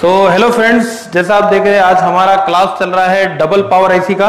तो hello friends जैसा आप देख रहे हैं, आज हमारा क्लास चल रहा है डबल पावर आईसी का।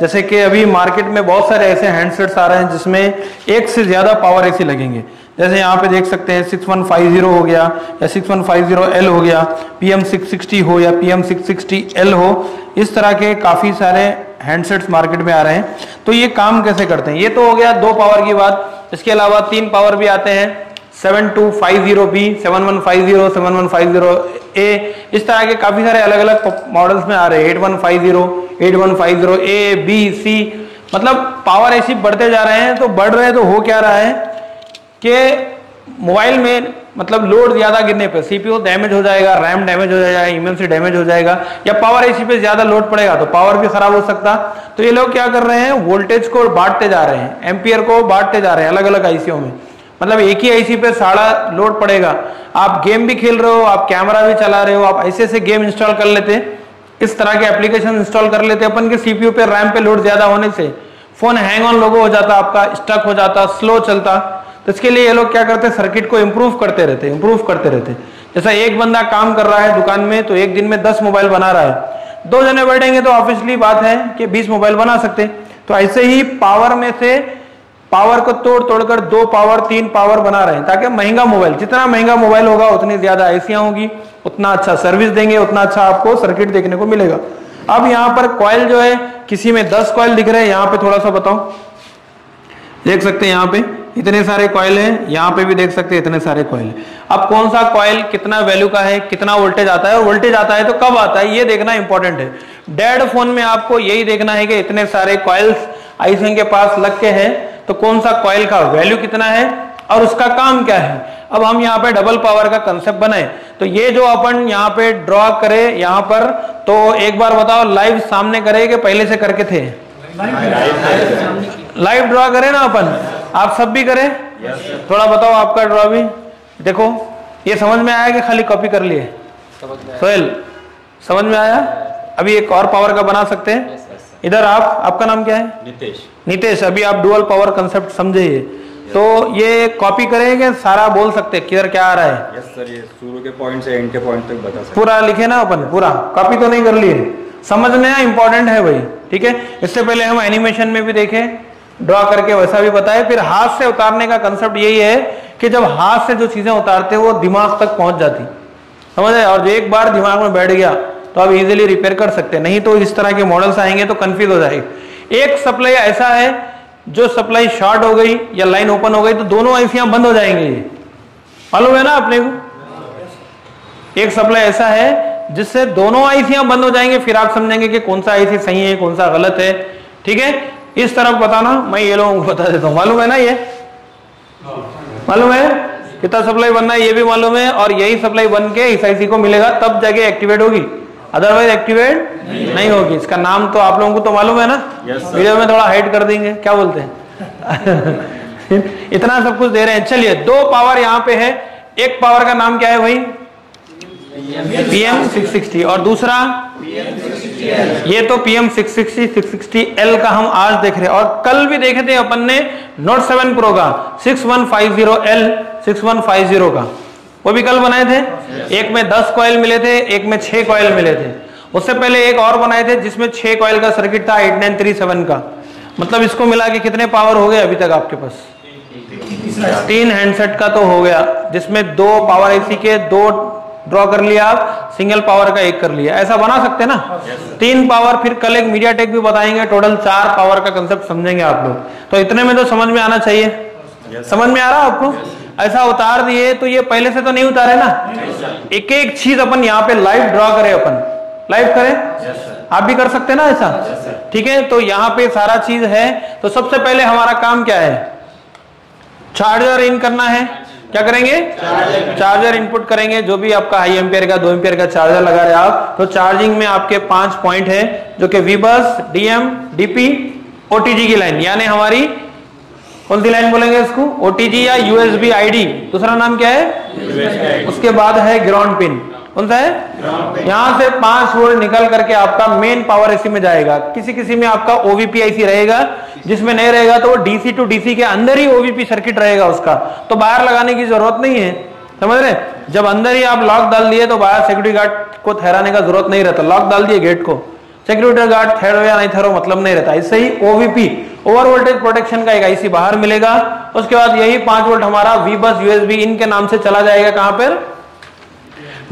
जैसे कि अभी मार्केट में बहुत सारे ऐसे हैंडसेट्स आ रहे हैं जिसमें एक से ज़्यादा पावर आईसी लगेंगे। जैसे यहाँ पे देख सकते हैं 6150 हो गया, या 6150L हो गया PM660 हो या PM660L हो, इस तरह के काफ़ी सारे हैंडसेट्स मार्केट में आ रहे हैं। तो ये काम कैसे करते हैं? ये तो हो गया दो पावर की बात, इसके अलावा तीन पावर भी आते हैं। Seven two five zero B, seven one five zero, seven one five zero A, इस तरह के काफ़ी सारे अलग अलग मॉडल्स में आ रहे हैं। Eight one five zero, eight one five zero, A, B, C मतलब पावर ऐसी बढ़ते जा रहे हैं तो बढ़ रहे हैं तो हो क्या रहा है कि मोबाइल में मतलब लोड ज़्यादा गिरने पर सीपीयू डैमेज हो जाएगा रैम डैमेज हो जाएगा ईमेल डैमेज हो जाएगा, या पावर एसी पे ज़्यादा लोड पड़ेगा तो पावर भी खराब हो सकता। तो ये लोग क्या कर रहे हैं वोल्टेज को बांटते जा रहे हैं एम्पियर को बांटते जा रहे हैं अलग अलग आईसीओ में। मतलब एक ही आईसी पे सारा लोड पड़ेगा। आप गेम भी खेल रहे हो, आप कैमरा भी चला रहे हो, आप ऐसे ऐसे गेम इंस्टॉल कर लेते। इस तरह के एप्लीकेशन इंस्टॉल कर लेते अपन के सीपीयू पे रैम पे लोड ज़्यादा होने से फ़ोन हैंग ऑन लोगो हो जाता, आपका स्टक हो जाता स्लो चलता। तो इसके लिए ये लोग क्या करते हैं? सर्किट को इम्प्रूव करते रहते इम्प्रूव करते रहते जैसा एक बंदा काम कर रहा है दुकान में तो एक दिन में दस मोबाइल बना रहा है। दो जने बैठेंगे तो ऑब्वियसली बात है कि बीस मोबाइल बना सकते तो ऐसे ही पावर में से पावर को तोड़ तोड़कर दो पावर, तीन पावर बना रहे हैं, ताकि महँगा मोबाइल, जितना महँगा मोबाइल होगा, उतनी ज़्यादा ऐसियाँ होगी, उतना अच्छा सर्विस देंगे, उतना अच्छा आपको सर्किट देखने को मिलेगा। अब यहाँ पर कॉयल जो है, किसी में दस कॉयल दिख रहे हैं, यहाँ पे थोड़ा सा बताओ। देख सकते हैं यहाँ पे, इतने सारे कॉयल हैं, यहाँ पे भी देख सकते हैं इतने सारे कॉयल अब कौन सा कॉयल कितना वैल्यू का है, कितना वोल्टेज आता है, और वोल्टेज आता है तो कब आता है, ये देखना इंपॉर्टेंट है। डेड फ़ोन में आपको यही देखना है कि इतने सारे कॉयल्स आईसिंग के पास लग के हैं। तो कौन सा कॉयल का वैल्यू कितना है और उसका काम क्या है? अब हम यहाँ पे डबल पावर का कंसेप्ट बनाए। तो ये जो अपन यहाँ पे ड्रॉ करे यहाँ पर तो एक बार बताओ लाइव सामने करे कि पहले से करके थे? लाइव ड्रॉ करे ना अपन? आप सब भी करें? थोड़ा बताओ आपका ड्रॉ भी। देखो ये समझ में आया कि खाली कॉपी कर लिए? सोहेल समझ में आया? अभी एक और पावर का बना सकते हैं? इधर आप आपका नाम क्या है? नितेश। नितेश अभी आप डुअल पावर कंसेप्ट समझे तो ये कॉपी करेंगे सारा बोल सकते किधर क्या आ रहा है? यस सर ये शुरू के पॉइंट से एंड के पॉइंट तक बता सकते। पूरा लिखे ना अपन पूरा। कॉपी तो नहीं कर लिए। समझने इंपॉर्टेंट है भाई ठीक है? इससे पहले हम एनिमेशन में भी देखे ड्रॉ करके वैसा भी बताए फिर हाथ से उतारने का कंसेप्ट यही है कि जब हाथ से जो चीज़ें उतारते हैं वो दिमाग तक पहुँच जाती। समझ आए और जो एक बार दिमाग में बैठ गया तो आप इजीली रिपेयर कर सकते हैं। नहीं तो इस तरह के मॉडल्स आएँगे तो कंफ्यूज हो जाएगी। एक सप्लाई ऐसा है, जो सप्लाई शॉर्ट हो गई या लाइन ओपन हो गई तो दोनों आईसियाँ बंद हो जाएँगे। मालूम है ना अपने को? एक सप्लाई ऐसा है, जिससे दोनों आईसियाँ बंद हो जाएँगे, फिर आप समझेंगे कि कौन सा आईसी सही है, कौन सा गलत है। ठीक है? इस तरफ़ बताना, मैं ये लोगों को बता देता हूँ। मालूम है ना ये? मालूम है? कितना सप्लाई बनना है, ये भी मालूम है, और यही सप्लाई बन के इस आईसी को मिलेगा, तब जाके एक्टिवेट होगी। अदरवाइज़ एक्टिवेट नहीं, नहीं होगी। इसका नाम तो आप लोगों को तो मालूम है ना? Yes, वीडियो में थोड़ा हाइड कर देंगे क्या बोलते हैं? इतना सब कुछ दे रहे हैं। चलिए दो पावर यहाँ पे है। एक पावर का नाम क्या है भाई? पीएम 660 और दूसरा? ये तो पीएम 660 660L का हम आज देख रहे हैं। और कल भी देखे थे अपन ने नोट 7 प्रो का 6150L 6150 का। वो भी कल बनाए थे? एक में 10 कॉयल मिले थे एक में 6 कॉयल मिले थे। उससे पहले एक और बनाए थे जिसमें 6 कॉयल का सर्किट था 8937 का। मतलब इसको मिला के कितने पावर हो गए अभी तक आपके पास? तीन हैंडसेट का तो हो गया जिसमें दो पावर आईसी के दो ड्रॉ कर लिया आप सिंगल पावर का एक कर लिया। ऐसा बना सकते हैं ना? तीन पावर फिर कल एक मीडिया टेक भी बताएँगे टोटल चार पावर का कंसेप्ट समझेंगे आप लोग। तो इतने में तो समझ में आना चाहिए। समझ में आ रहा आपको? ऐसा उतार दिए तो ये पहले से तो नहीं उतारे ना? एक एक चीज़ अपन यहाँ पे लाइव ड्रॉ करें अपन। लाइव करें? आप भी कर सकते हैं ना ऐसा? ठीक है तो यहाँ पे सारा चीज़ है। तो सबसे पहले हमारा काम क्या है? चार्जर इन करना है। क्या करेंगे? चार्जर इनपुट करेंगे। जो भी आपका हाई एम्पियर का दो एम्पियर का चार्जर लगा रहे आप तो चार्जिंग में आपके पाँच पॉइंट है जो कि वीबस डीएम डीपी ओटीजी की लाइन यानी हमारी कौन सी लाइन बोलेंगे इसको? ओटीजी या यूएसबी आईडी दूसरा नाम क्या है? उसके बाद है ग्राउंड पिन कौन सा है? यहाँ से पाँच वोल्ट निकल करके आपका मेन पावर एसी में जाएगा। किसी किसी में आपका ओवीपी आईसी रहेगा। जिसमें नहीं रहेगा तो वो डीसी टू डीसी के अंदर ही ओवीपी सर्किट रहेगा उसका। तो बाहर लगाने की ज़रूरत नहीं है। समझ रहे? जब अंदर ही आप लॉक डाल दिए तो बाहर सिक्योरिटी गार्ड को ठहराने का ज़रूरत नहीं रहता। लॉक डाल दिए गेट को। सिक्योरिटी गार्ड ठहरो या नहीं ठहरो मतलब नहीं रहता। इससे ही ओवीपी ओवर वोल्टेज प्रोटेक्शन का एक आईसी बाहर मिलेगा। उसके बाद यही पाँच वोल्ट हमारा वी बस यूएसबी इनके नाम से चला जाएगा कहाँ पर?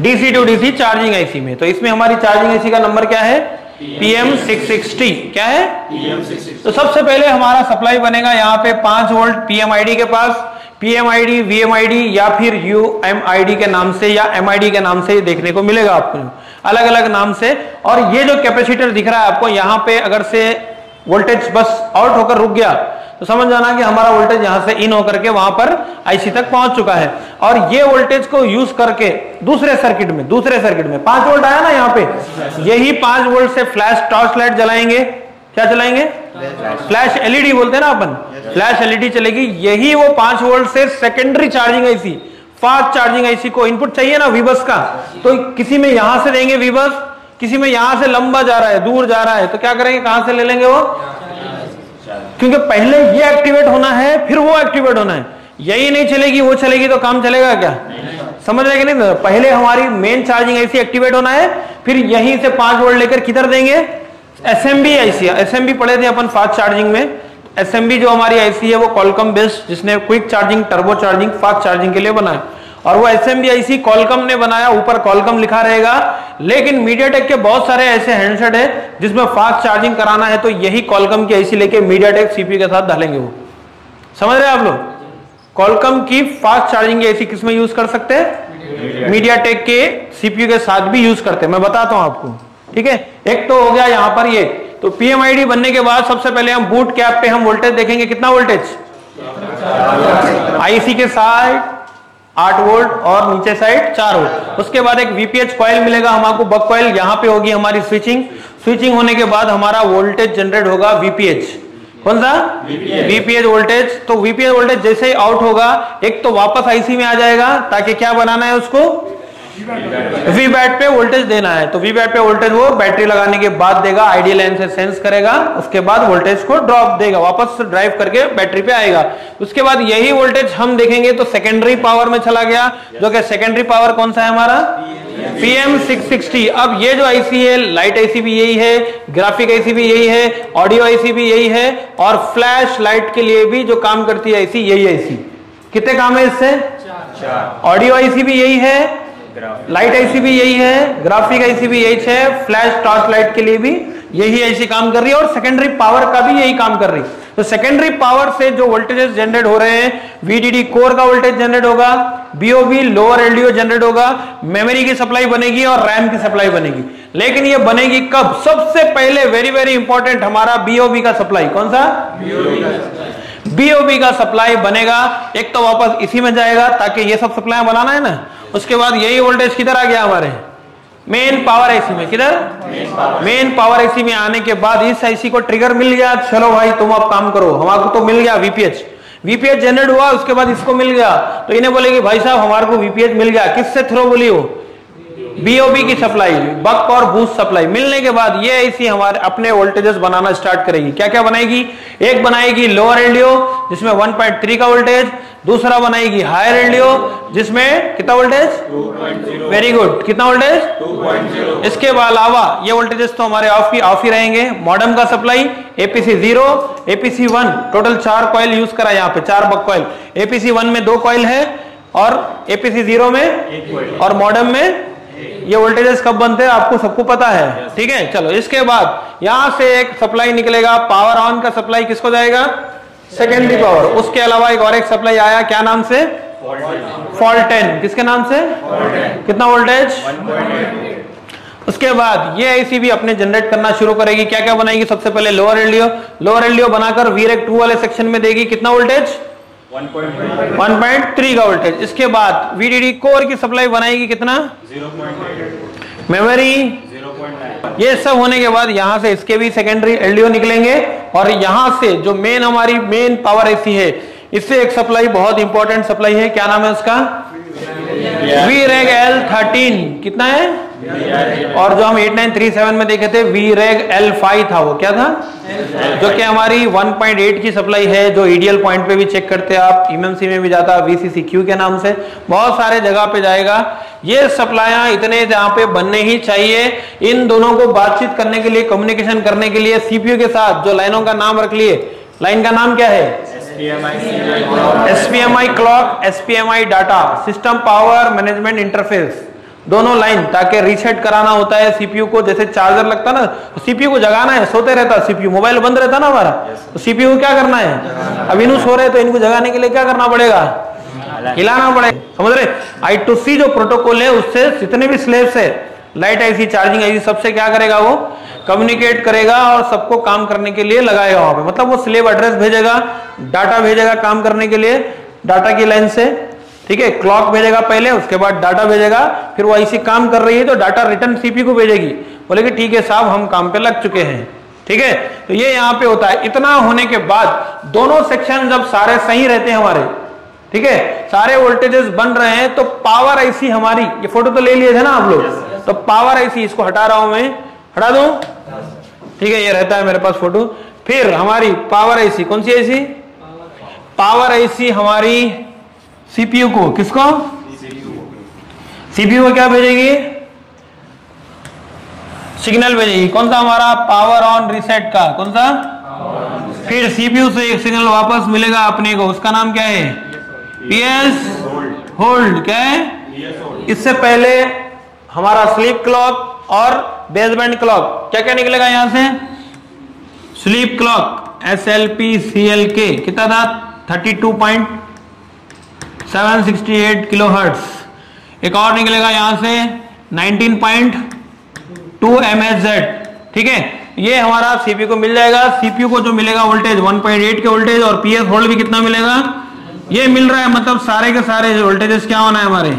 DC to DC charging IC में। तो इसमें हमारी चार्जिंग आईसी का नंबर क्या है? पीएम सिक्स सिक्सटी क्या है? तो सबसे पहले हमारा सप्लाई बनेगा यहाँ पे पाँच वोल्ट पीएमआईडी के पास। पीएमआईडी वीएमआईडी या फिर यूएमआईडी के नाम से या एमआईडी के नाम से देखने को मिलेगा आपको। अलग अलग नाम से। और ये जो कैपेसिटर दिख रहा है आपको यहाँ पे अगर से वोल्टेज बस आउट होकर रुक गया। तो समझ जाना कि हमारा वोल्टेज यहाँ से इन होकर के वहाँ पर आईसी तक पहुँच चुका है। और ये वोल्टेज को यूज़ करके दूसरे सर्किट में, दूसरे सर्किट में, पाँच वोल्ट आया ना यहाँ पे? यही पाँच वोल्ट से फ्लैश टॉर्च लाइट जलाएँगे। क्या चलाएँगे फ्लैश एलईडी बोलते हैं ना अपन। फ्लैश एलईडी चलेगी। यही वो पाँच वोल्ट से secondary charging IC fast charging IC को इनपुट चाहिए ना वीबस का। तो किसी में यहाँ से देंगे वीबस किसी में यहाँ से लंबा जा रहा है, दूर जा रहा है तो क्या करेंगे, कहाँ से ले लेंगे वो? क्योंकि पहले ये एक्टिवेट होना है, फिर वो एक्टिवेट होना है। यही नहीं चलेगी, वो चलेगी तो काम चलेगा क्या? समझ रहे कि नहीं? पहले हमारी मेन चार्जिंग ऐसी एक्टिवेट होना है, फिर यहीं से पाँच वोल्ट लेकर किधर देंगे? एस एम बी ऐसी एस एम बी पढ़े थे अपन फास्ट चार्जिंग में। एस एम बी जो हमारी आईसी है, वो कॉलकम बेस्ड जिसने quick charging turbo charging fast charging के लिए बनाया। और वो S M B IC Qualcomm ने बनाया, ऊपर कॉलकम लिखा रहेगा लेकिन मीडियाटेक के बहुत सारे ऐसे हैंडसेट है जिसमें फास्ट चार्जिंग कराना है तो यही कॉलकम की आईसी लेके मीडियाटेक सीपीयू के साथ डालेंगे वो। समझ रहे हैं आप लोग? कॉलकम की फास्ट चार्जिंग आईसी किसमें यूज़ कर सकते हैं? मीडियाटेक के सीपीयू के साथ भी यूज़ करते हैं। मैं बताता हूँ आपको ठीक है? एक तो हो गया यहाँ पर ये। तो पीएमआईडी बनने के बाद सबसे पहले हम बूट कैप पे हम वोल्टेज देखेंगे। कितना वोल्टेज आईसी के साथ आठ वोल्ट और नीचे साइड चार वोल्ट। उसके बाद एक वीपीएच कॉइल मिलेगा हमको बक कॉइल यहाँ पे होगी हमारी स्विचिंग स्विचिंग होने के बाद हमारा वोल्टेज जनरेट होगा वीपीएच कौन सा? वीपीएच वोल्टेज तो वीपीएच वोल्टेज जैसे ही आउट होगा एक तो वापस आईसी में आ जाएगा ताकि क्या बनाना है उसको? वी बैट पे वोल्टेज देना है तो वी बैट पे वोल्टेज वो बैटरी लगाने के बाद देगा आइडियल लाइन से सेंस करेगा उसके बाद वोल्टेज को ड्रॉप देगा वापस ड्राइव करके बैटरी पे आएगा। उसके बाद यही वोल्टेज हम देखेंगे तो सेकेंडरी पावर में चला गया जो कि सेकेंडरी पावर कौन सा है हमारा? पीएम 660 अब ये जो आईसी है लाइट आईसी भी यही है ग्राफिक आईसी भी यही है ऑडियो आईसी भी यही है और फ्लैश लाइट के लिए भी जो काम करती है आईसी यही आईसी कितने काम है इससे? ऑडियो आईसी भी यही है लाइट आईसी भी यही है ग्राफिक आईसी भी यही है फ्लैश टॉर्च लाइट के लिए भी यही ऐसी काम कर रही है और सेकेंडरी पावर का भी यही काम कर रही है। तो सेकेंडरी पावर से जो वोल्टेजेस जनरेट हो रहे हैं वीडीडी कोर का वोल्टेज जनरेट होगा बीओबी लोअर एलडीओ जनरेट होगा मेमोरी की सप्लाई बनेगी और रैम की सप्लाई बनेगी। लेकिन ये बनेगी कब? सबसे पहले वेरी वेरी इंपॉर्टेंट हमारा बीओबी का सप्लाई कौन सा? बीओबी का सप्लाई बनेगा। एक तो वापस इसी में जाएगा ताकि ये सब सप्लाई बनाना है ना। उसके बाद यही वोल्टेज किधर आ गया हमारे? मेन पावर आईसी में। किधर? मेन पावर आईसी में आने के बाद इस आईसी को ट्रिगर मिल गया। चलो भाई तुम अब काम करो। हमारे तो मिल गया वीपीएच वीपीएच जनरेट हुआ उसके बाद इसको मिल गया। तो इन्हें बोलेगी भाई साहब हमारे को वीपीएच मिल गया। किससे थ्रो बोली हो बीओबी की सप्लाई बक और बूस्ट सप्लाई मिलने के बाद ये ऐसी हमारे अपने वोल्टेजेस बनाना स्टार्ट करेगी। क्या क्या बनाएगी? एक बनाएगी लोअर एलडीओ जिसमें 1.3 का वोल्टेज दूसरा बनाएगी हायर एलडीओ जिसमें कितना वोल्टेज वेरी गुड कितना वोल्टेज इसके अलावा ये वोल्टेजेस तो हमारे ऑफ़ ही ऑफ़ ही रहेंगे। मॉडर्म का supply APC zero APC one total चार कॉइल यूज़ करा यहाँ पे चार बक कॉइल एपीसी वन में दो कॉइल है और एपीसी ज़ीरो में और मॉडर्म में ये वोल्टेजेस कब बनते हैं आपको सबको पता है। ठीक है? चलो इसके बाद यहाँ से एक सप्लाई निकलेगा। पावर ऑन का सप्लाई किसको जाएगा? सेकेंडरी पावर उसके अलावा एक और एक सप्लाई आया क्या नाम से? फॉल्ट टेन किसके नाम से? कितना वोल्टेज उसके बाद ये आईसी भी अपने जनरेट करना शुरू करेगी। क्या क्या बनाएगी? सबसे पहले लोअर एलडीओ लोअर एलडीओ बनाकर वीरेक टू वाले सेक्शन में देगी। कितना वोल्टेज 1.3 का वोल्टेज इसके बाद वीडीडी कोर की सप्लाई बनाएगी कितना? मेमोरी ये सब होने के बाद यहाँ से इसके भी सेकेंडरी एलडीओ निकलेंगे और यहाँ से जो मेन हमारी मेन पावर ऐसी है इससे एक सप्लाई बहुत इंपॉर्टेंट सप्लाई है। क्या नाम है उसका? वी रेग एल थर्टीन कितना है? और जो हम 8937 में देखे थे वी रेग एल फाइव था वो, क्या था? जो कि हमारी 1.8 की सप्लाई है, जो ईडीएल पॉइंट पे भी चेक करते हैं आप एमएमसी में भी जाता वीसीसी क्यू के नाम से, बहुत सारे जगह पे जाएगा। ये सप्लाइया इतने जहाँ पे बनने ही चाहिए, इन दोनों को बातचीत करने के लिए कम्युनिकेशन करने के लिए सीपीयू के साथ जो लाइनों का नाम रख लिए, लाइन का नाम क्या है? SPMI clock SPMI data system power management interface दोनों लाइन ताकि रीसेट कराना होता है सीपीयू को जैसे चार्जर लगता है ना तो सीपीयू को जगाना है सोते रहता है सीपीयू मोबाइल बंद रहता ना हमारा तो सीपीयू को क्या करना है? अब इन्हू सो रहे तो इनको जगाने के लिए क्या करना पड़ेगा? हिलाना पड़ेगा समझ रहे? आई टू सी जो प्रोटोकॉल है उससे जितने भी स्लेब्स है लाइट आईसी चार्जिंग आईसी सबसे क्या करेगा वो? कम्युनिकेट करेगा और सबको काम करने के लिए लगाएगा वहाँ पे। मतलब वो स्लेब एड्रेस भेजेगा डाटा भेजेगा काम करने के लिए डाटा की लाइन से ठीक है क्लॉक भेजेगा पहले उसके बाद डाटा भेजेगा फिर वो ऐसी काम कर रही है तो डाटा रिटर्न सीपी को भेजेगी। बोले कि ठीक है साहब हम काम पे लग चुके हैं। ठीक है तो ये यहाँ पे होता है। इतना होने के बाद दोनों सेक्शन जब सारे सही रहते हैं हमारे ठीक है सारे वोल्टेजेस बन रहे हैं तो पावर ऐसी हमारी ये फ़ोटो तो ले लिए थे ना आप लोग? तो पावर ऐसी इसको हटा रहा हूँ मैं। हटा दू? ठीक है ये रहता है मेरे पास फ़ोटो फिर हमारी पावर ऐसी कौन सी ऐसी पावर ऐसी हमारी सीपीयू को, किसको? सीपीयू को क्या भेजेगी? सिग्नल भेजेगी। कौन सा हमारा पावर ऑन रिसेट का? कौन सा? फिर सीपीयू से एक सिग्नल वापस मिलेगा अपने को। उसका नाम क्या है? पीएस होल्ड क्या है? इससे पहले हमारा स्लीप क्लॉक और बेसबैंड क्लॉक क्या क्या निकलेगा यहाँ से? Sleep clock S L P C L के कितना था? Thirty two point seven sixty eight kilo hertz एक और निकलेगा यहाँ से, नाइनटीन पॉइंट ठीक है? ये हमारा सीपीयू को मिल जाएगा। सीपीयू को जो मिलेगा वोल्टेज 1.8 के वोल्टेज और पीएस होल्ड भी कितना मिलेगा? ये मिल रहा है मतलब सारे के सारे वोल्टेजेस, क्या होना है हमारे?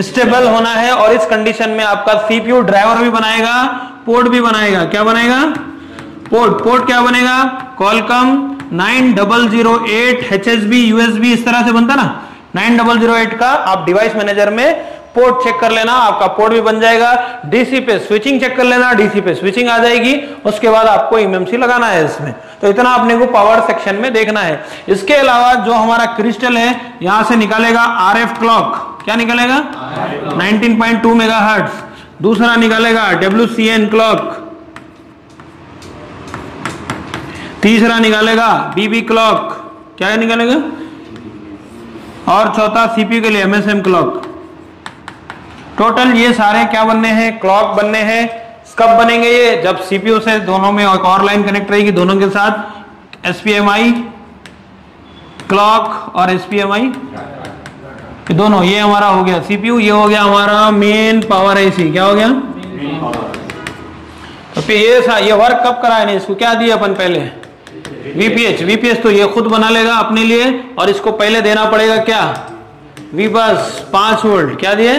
स्टेबल होना है और इस कंडीशन में आपका सीपीयू ड्राइवर भी बनाएगा, पोर्ट भी बनाएगा। क्या बनाएगा पोर्ट। पोर्ट क्या बनेगा? Qualcomm nine double zero eight H S B USB इस तरह से बनता ना? नाइन डबल ज़ीरो एट का आप डिवाइस मैनेजर में पोर्ट चेक कर लेना, आपका पोर्ट भी बन जाएगा। डीसी पे स्विचिंग चेक कर लेना डीसी पे स्विचिंग आ जाएगी। उसके बाद आपको एमएमसी लगाना है इसमें। तो इतना अपने को पावर सेक्शन में देखना है। इसके अलावा जो हमारा क्रिस्टल है, यहाँ से निकालेगा आरएफ क्लॉक क्या निकलेगा? 19.2 मेगाहर्ट्ज दूसरा निकालेगा डब्ल्यू क्लॉक तीसरा निकालेगा बीबी क्लॉक क्या निकालेगा? और चौथा सीपी के लिए एमएसएम क्लॉक टोटल ये सारे क्या बनने हैं? क्लॉक बनने हैं। कब बनेंगे ये? जब सीपीयू से दोनों में एक और लाइन कनेक्ट रहेगी दोनों के साथ। एसपीएमआई क्लॉक और एसपीएमआई दोनों ये हमारा हो गया सीपीयू ये हो गया हमारा मेन पावर एसी क्या हो गया? तो फिर ये ये वर्क कब नहीं इसको क्या दिया अपन पहले? वीपीएच वीपीएच तो ये खुद बना लेगा अपने लिए और इसको पहले देना पड़ेगा क्या? वी बस पाँच वोल्ट। क्या दिए?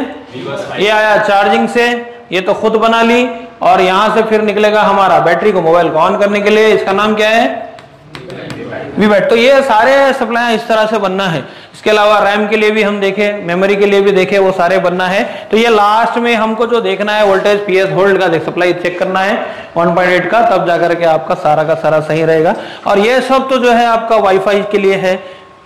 ये आया चार्जिंग से ये तो खुद बना ली और यहाँ से फिर निकलेगा हमारा बैटरी को मोबाइल को ऑन करने के लिए। इसका नाम क्या है? वी बैट तो ये सारे सप्लाई इस तरह से बनना है। इसके अलावा रैम के लिए भी हम देखे मेमोरी के लिए भी देखे, वो सारे बनना है। तो ये लास्ट में हमको जो देखना है वोल्टेज पीएस होल्ड का देख सप्लाई चेक करना है। 1.8 का, तब जाकर के आपका सारा का सारा सही रहेगा। और ये सब तो जो है आपका वाईफाई के लिए है।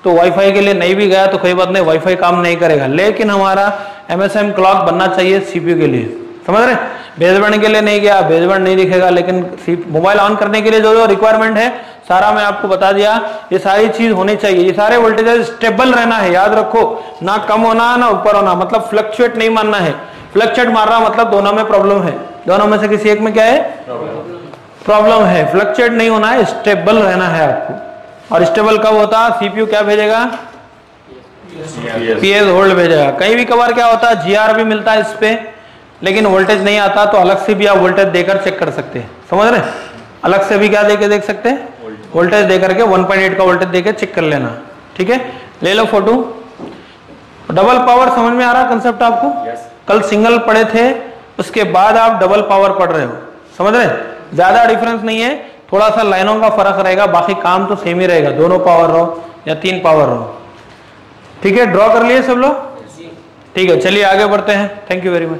तो वाईफाई के लिए नहीं भी गया तो कोई बात नहीं वाईफाई काम नहीं करेगा। लेकिन हमारा एमएसएम क्लॉक बनना चाहिए सीपीयू के लिए। समझ रहे बेजबैंड के लिए नहीं गया बेजबैंड नहीं दिखेगा, लेकिन मोबाइल ऑन करने के लिए जो जो रिक्वायरमेंट है सारा मैं आपको बता दिया, ये सारी चीज़ होनी चाहिए। ये सारे वोल्टेज स्टेबल रहना है, याद रखो। ना कम होना, ना ऊपर होना मतलब फ्लक्चुएट नहीं मानना है। फ्लक्चुएट मार रहा मतलब दोनों में प्रॉब्लम है। दोनों में से किसी एक में क्या है? प्रॉब्लम है। फ्लक्चुएट नहीं होना है स्टेबल रहना है आपको। और स्टेबल कब होता? सीपीयू क्या भेजेगा? पीएस होल्ड भेजेगा। कहीं भी कबार क्या होता? है जीआर भी मिलता है इस पे। लेकिन वोल्टेज नहीं आता तो अलग से भी आप वोल्टेज देकर चेक कर सकते हैं। समझ रहे अलग से भी क्या देके देख सकते हैं? वोल्टेज देकर के 1.8 का वोल्टेज देकर चेक कर लेना। ठीक है? ले लो फ़ोटो डबल पावर समझ में आ रहा कंसेप्ट आपको? Yes. कल सिंगल पढ़े थे उसके बाद आप डबल पावर पढ़ रहे हो। समझ रहे? ज़्यादा डिफरेंस नहीं है। थोड़ा सा लाइनों का फ़र्क रहेगा बाकी काम तो सेम ही रहेगा। दोनों पावर रहो या तीन पावर रहो। ठीक है? ड्रॉ कर लिए सब लोग? ठीक है चलिए आगे बढ़ते हैं। Thank you very much